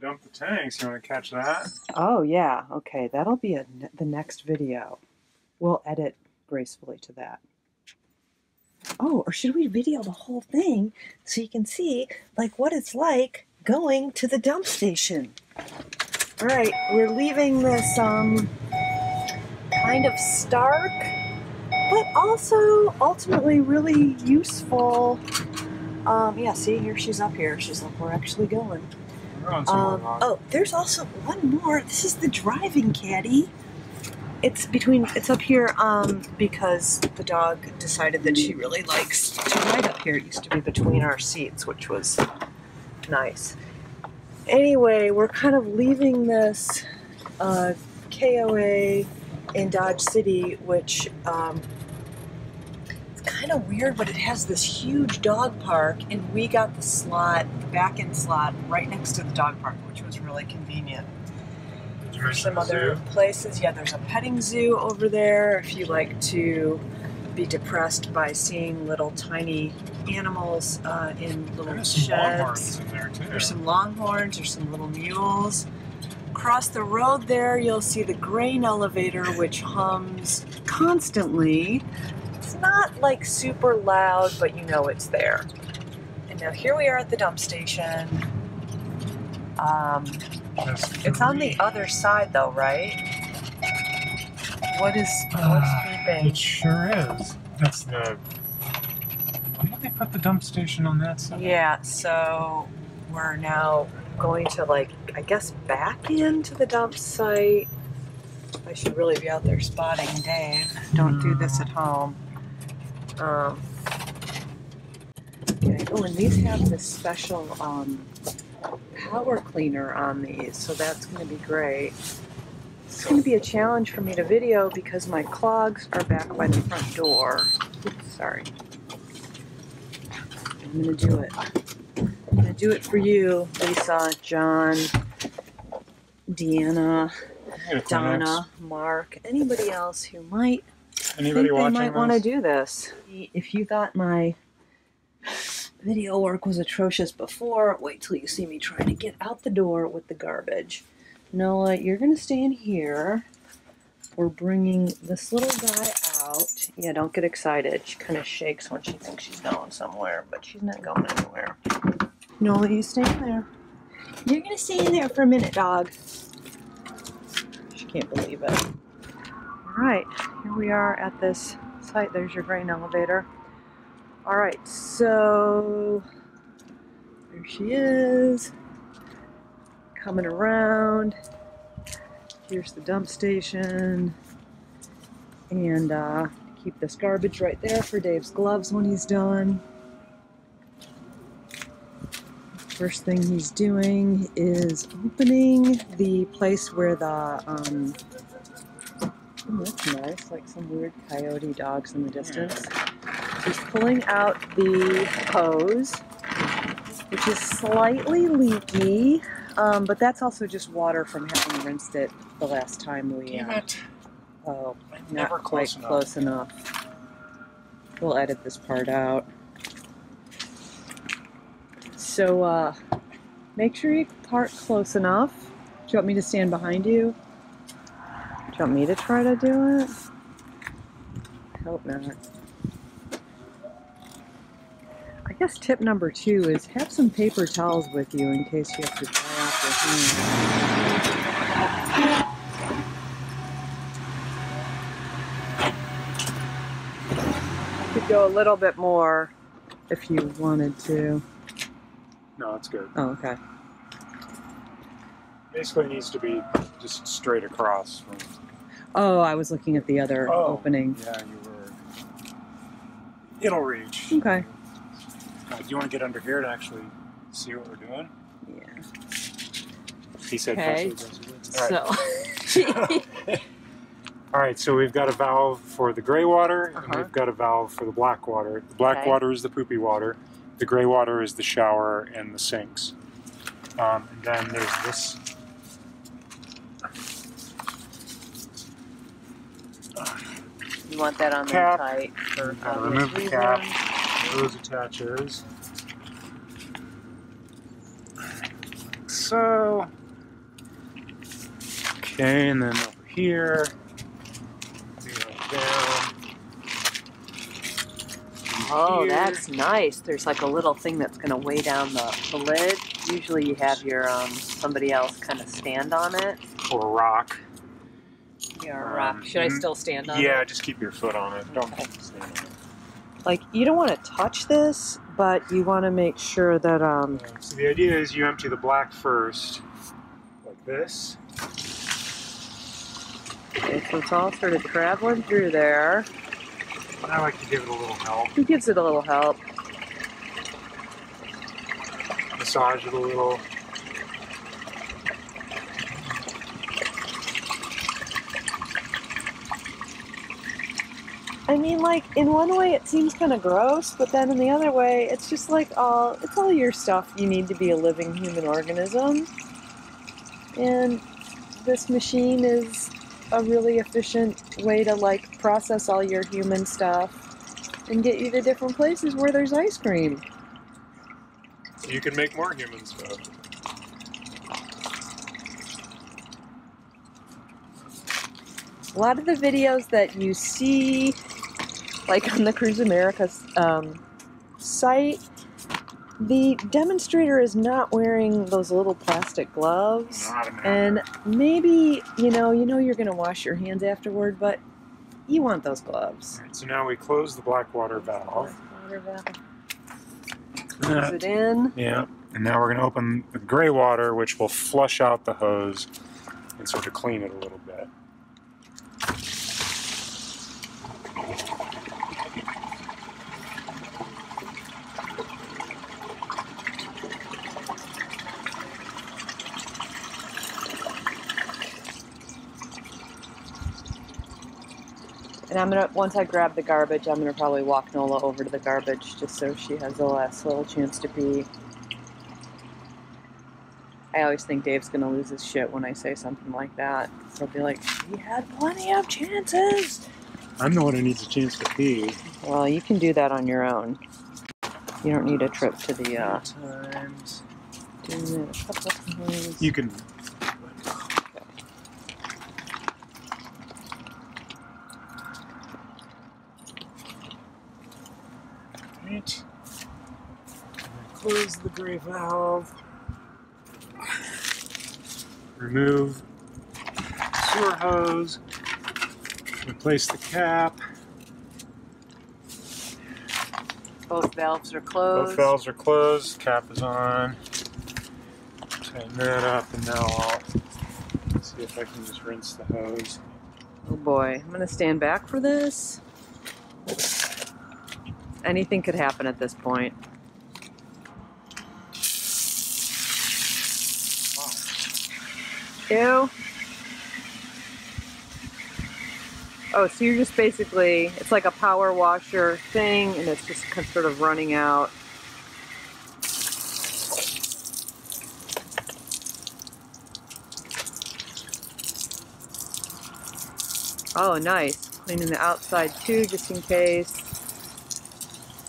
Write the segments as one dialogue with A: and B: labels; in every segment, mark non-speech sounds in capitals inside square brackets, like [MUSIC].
A: dump the tanks. You want to catch that?
B: Oh yeah, okay, that'll be a, the next video. We'll edit gracefully to that. Oh, or should we video the whole thing so you can see like what it's like going to the dump station? All right, we're leaving this um kind of stark, but also ultimately really useful. Um, yeah, see here she's up here. She's like, we're actually going.
A: We're on somewhere
B: Um, oh, there's also one more. This is the driving caddy. It's between. It's up here um, because the dog decided that she really likes to ride up here. It used to be between our seats, which was nice. Anyway, we're kind of leaving this uh, KOA in Dodge City, which um, kind of weird, but it has this huge dog park, and we got the slot, the back end slot, right next to the dog park, which was really convenient. There's some other
A: zoo?
B: places. Yeah, there's a petting zoo over there if you like to be depressed by seeing little tiny animals uh, in little
A: There's some longhorns
B: sheds.
A: in there too.
B: There's some longhorns, there's some little mules. Across the road there, you'll see the grain elevator, which hums constantly. Not like super loud, but you know it's there. And now here we are at the dump station. Um, it's on the other side, though, right? What is
A: Ah,
B: what's
A: It
B: beeping?
A: sure is. That's the. Why did they put the dump station on that side?
B: Yeah, so we're now going to like I guess back into the dump site. I should really be out there spotting Dave. Don't do this at home. Um, okay. Oh, and these have this special um, power cleaner on these, so that's going to be great. It's going to be a challenge for me to video because my clogs are back by the front door. Oops, sorry. I'm going to do it. I'm going to do it for you, Lisa, John, Deanna,
A: I'm gonna Kleenex.
B: Donna, Mark, anybody else who might
A: Anybody
B: think they might want to do this. If you thought my video work was atrocious before, wait till you see me trying to get out the door with the garbage. Nola, you're going to stay in here. We're bringing this little guy out. Yeah, don't get excited. She kind of shakes when she thinks she's going somewhere, but she's not going anywhere. Nola, you stay in there. You're going to stay in there for a minute, dog. She can't believe it. All right, here we are at this site. There's your grain elevator. All right, so there she is, coming around. Here's the dump station, and uh, keep this garbage right there for Dave's gloves when he's done. First thing he's doing is opening the place where the um, Oh, that's nice, like some weird coyote dogs in the distance. He's pulling out the hose, which is slightly leaky, um, but that's also just water from having rinsed it the last time we.
A: Damn
B: Uh,
A: it.
B: oh,
A: Never
B: not
A: close
B: quite
A: enough.
B: close enough. We'll edit this part out. So, uh, make sure you park close enough. Do you want me to stand behind you? You want me to try to do it? I hope not. I guess tip number two is have some paper towels with you in case you have to dry off your hands. Could go a little bit more if you wanted to.
A: No, it's good.
B: Oh, okay.
A: Basically, it needs to be just straight across. From,
B: Oh, I was looking at the other
A: Oh.
B: opening.
A: yeah, you were. It'll reach.
B: Okay.
A: Uh, do you want to get under here to actually see what we're doing?
B: Yeah.
A: He said.
B: Okay.
A: press it, press it. All right.
B: So. [LAUGHS]
A: All right, so we've got a valve for the gray water, and
B: Uh-huh.
A: we've got a valve for the black water. The black
B: Okay.
A: water is the poopy water. The gray water is the shower and the sinks. Um, and then there's this.
B: You want that on
A: Cap.
B: there tight for
A: remove the cap. Those attaches. so. Okay, and then over here, we go down.
B: Oh,
A: here,
B: that's nice. There's like a little thing that's gonna weigh down the, the lid. Usually you have your um somebody else kind of stand on it.
A: or rock. Um,
B: rock. Should I
A: mm,
B: still stand on
A: Yeah,
B: it?
A: just keep your foot on it. Don't
B: Okay.
A: stand on it.
B: Like you don't want to touch this, but you want to make sure that um
A: So the idea is you empty the black first, like this.
B: okay, so it's all sort of traveling through there.
A: I like to give it a little help,
B: He gives it a little help?
A: massage it a little.
B: I mean, like in one way it seems kind of gross, but then in the other way it's just like all it's all your stuff you need to be a living human organism. And this machine is a really efficient way to like process all your human stuff and get you to different places where there's ice cream.
A: You can make more human stuff.
B: A lot of the videos that you see, like on the Cruise America um, site, the demonstrator is not wearing those little plastic gloves. And maybe, you know, you know you're going to wash your hands afterward, but you want those gloves.
A: Alright, so now we close the black water valve.
B: Water valve. Close it in.
A: Yeah, and now we're going to open the gray water, which will flush out the hose and sort of clean it a little bit.
B: And I'm gonna once I grab the garbage, I'm gonna probably walk Nola over to the garbage just so she has the last little chance to pee. I always think Dave's gonna lose his shit when I say something like that. He'll be like, "We had plenty of chances."
A: I'm the one who needs a chance to pee.
B: Well, you can do that on your own. You don't need a trip to the. Uh,
A: Times.
B: doing it a couple times.
A: You can. Right. Close the gray valve. Remove sewer hose. Replace the cap.
B: Both valves are closed.
A: Both valves are closed. Cap is on. Tighten that up, and now I'll see if I can just rinse the hose.
B: Oh boy, I'm gonna stand back for this. Anything could happen at this point. Ew. Oh, so you're just basically, it's like a power washer thing, and it's just sort of running out. Oh, nice. Cleaning the outside too, just in case.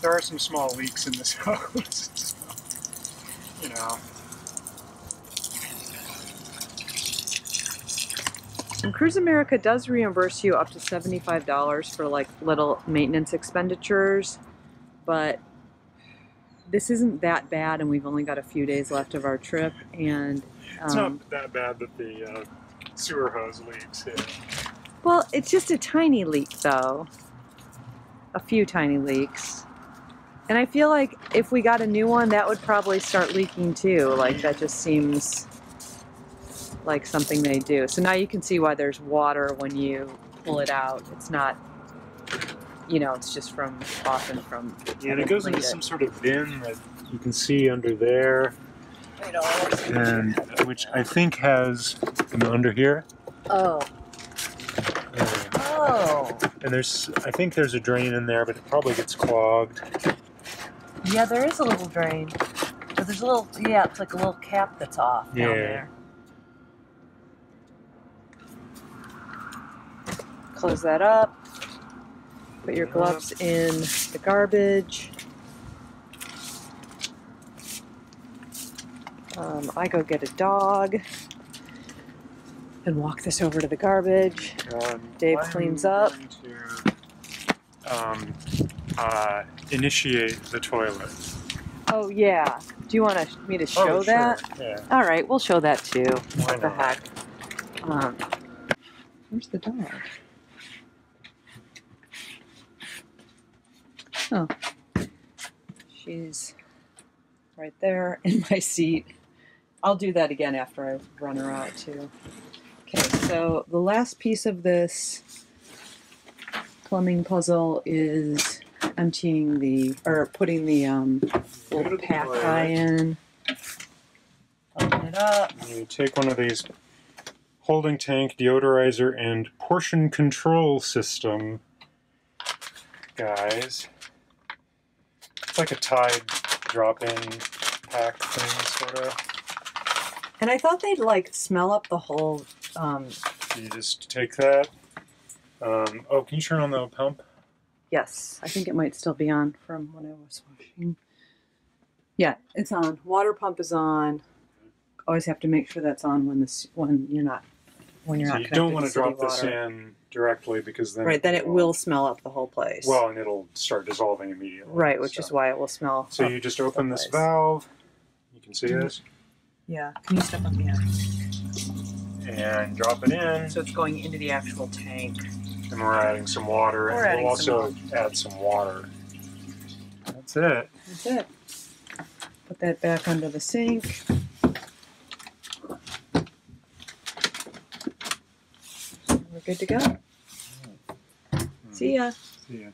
A: There are some small leaks in this [LAUGHS] hose. you know.
B: And Cruise America does reimburse you up to $75 for like little maintenance expenditures, but this isn't that bad, and we've only got a few days left of our trip. And
A: It's
B: um,
A: not that bad that the uh, sewer hose leaks. Yeah.
B: well, it's just a tiny leak, though. A few tiny leaks. And I feel like if we got a new one, that would probably start leaking too. Like, that just seems like something they do. So now you can see why there's water when you pull it out. It's not, you know, it's just from often from.
A: Yeah, and it goes into
B: it.
A: some sort of bin that you can see under there, and which I think has you know, under here.
B: Oh.
A: Uh,
B: Oh.
A: and there's, I think there's a drain in there, but it probably gets clogged.
B: Yeah, there is a little drain. But there's a little, yeah, it's like a little cap that's off
A: Yeah.
B: down there. Close that up. Put your gloves in the garbage. Um, I go get a dog and walk this over to the garbage.
A: Um,
B: Dave cleans up.
A: going To, um, uh, initiate the toilet.
B: Oh yeah. Do you want me to show
A: oh,
B: that?
A: Sure. Yeah.
B: All right, we'll show that too.
A: Why
B: What the
A: not?
B: heck? Um, where's the dog? Oh, she's right there [LAUGHS] in my seat. I'll do that again after I run her out too. Okay, so the last piece of this plumbing puzzle is emptying the or putting the um, little pack
A: toilet.
B: guy in. Open it up.
A: You take one of these holding tank, deodorizer, and portion control system guys. It's like a Tide drop-in pack thing, sort of.
B: And I thought they'd like smell up the whole. Um,
A: You just take that. Um, oh, can you turn on the pump?
B: yes, I think it might still be on from when I was washing. Yeah, it's on. Water pump is on. Always have to make sure that's on when this when you're not when you're
A: so
B: not.
A: you don't want to drop this
B: water.
A: in directly because then
B: Right, then it will um, smell up the whole place.
A: Well, and it'll start dissolving immediately.
B: right, which
A: so.
B: is why it will smell.
A: So
B: up
A: you just open this
B: place.
A: valve. You can see this,
B: Yeah, can you step on the end?
A: and drop it in.
B: So it's going into the actual tank.
A: And we're adding some water,
B: We're
A: and
B: adding
A: we'll
B: some
A: also add some water. That's it.
B: That's it. Put that back under the sink. We're good to go. See ya.
A: See ya.